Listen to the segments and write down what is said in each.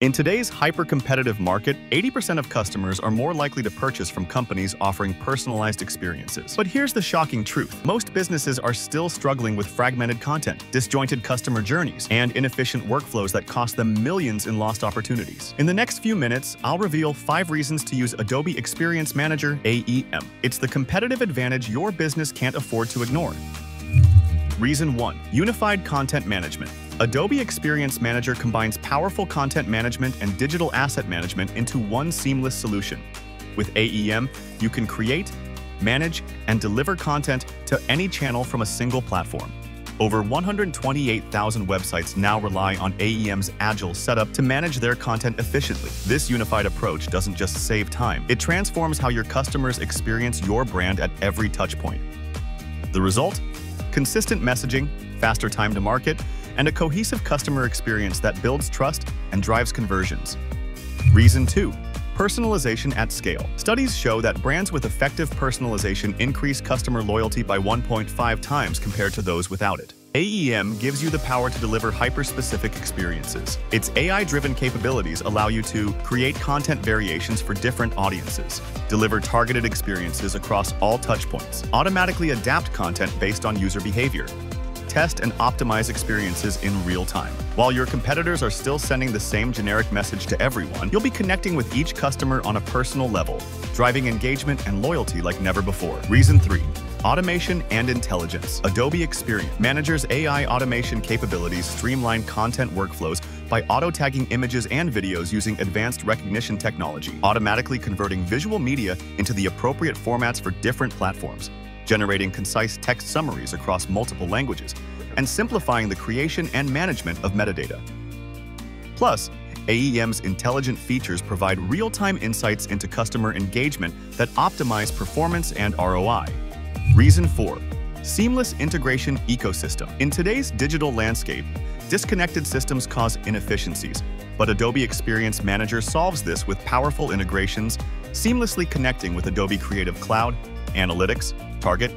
In today's hyper-competitive market, 80% of customers are more likely to purchase from companies offering personalized experiences. But here's the shocking truth. Most businesses are still struggling with fragmented content, disjointed customer journeys, and inefficient workflows that cost them millions in lost opportunities. In the next few minutes, I'll reveal five reasons to use Adobe Experience Manager AEM. It's the competitive advantage your business can't afford to ignore. Reason 1. Unified Content Management Adobe Experience Manager combines powerful content management and digital asset management into one seamless solution. With AEM, you can create, manage, and deliver content to any channel from a single platform. Over 128,000 websites now rely on AEM's agile setup to manage their content efficiently. This unified approach doesn't just save time, it transforms how your customers experience your brand at every touchpoint. The result? Consistent messaging, faster time to market, and a cohesive customer experience that builds trust and drives conversions. Reason 2. Personalization at scale. Studies show that brands with effective personalization increase customer loyalty by 1.5 times compared to those without it. AEM gives you the power to deliver hyper-specific experiences. Its AI-driven capabilities allow you to create content variations for different audiences, deliver targeted experiences across all touchpoints, automatically adapt content based on user behavior, test and optimize experiences in real time. While your competitors are still sending the same generic message to everyone, you'll be connecting with each customer on a personal level, driving engagement and loyalty like never before. Reason 3. Automation and Intelligence Adobe Experience Manager's AI automation capabilities streamline content workflows by auto-tagging images and videos using advanced recognition technology, automatically converting visual media into the appropriate formats for different platforms generating concise text summaries across multiple languages, and simplifying the creation and management of metadata. Plus, AEM's intelligent features provide real-time insights into customer engagement that optimize performance and ROI. Reason 4. Seamless Integration Ecosystem In today's digital landscape, disconnected systems cause inefficiencies, but Adobe Experience Manager solves this with powerful integrations, seamlessly connecting with Adobe Creative Cloud, Analytics, Target,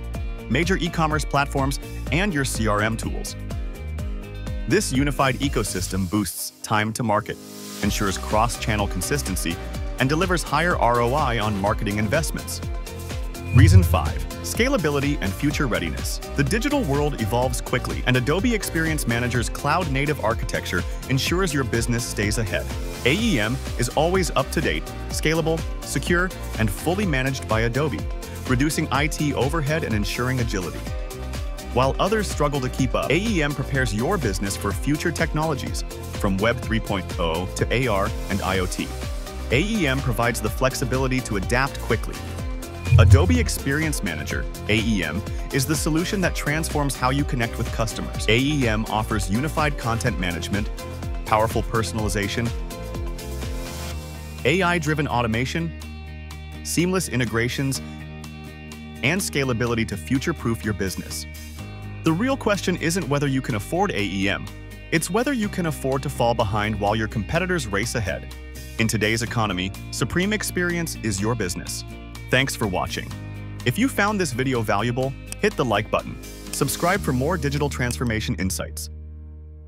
major e-commerce platforms, and your CRM tools. This unified ecosystem boosts time to market, ensures cross-channel consistency, and delivers higher ROI on marketing investments. Reason 5. Scalability and future readiness. The digital world evolves quickly, and Adobe Experience Manager's cloud-native architecture ensures your business stays ahead. AEM is always up to date, scalable, secure, and fully managed by Adobe, reducing IT overhead and ensuring agility. While others struggle to keep up, AEM prepares your business for future technologies, from Web 3.0 to AR and IoT. AEM provides the flexibility to adapt quickly. Adobe Experience Manager, AEM, is the solution that transforms how you connect with customers. AEM offers unified content management, powerful personalization, AI-driven automation, seamless integrations, and scalability to future-proof your business. The real question isn't whether you can afford AEM, it's whether you can afford to fall behind while your competitors race ahead. In today's economy, Supreme Experience is your business. Thanks for watching. If you found this video valuable, hit the like button. Subscribe for more digital transformation insights.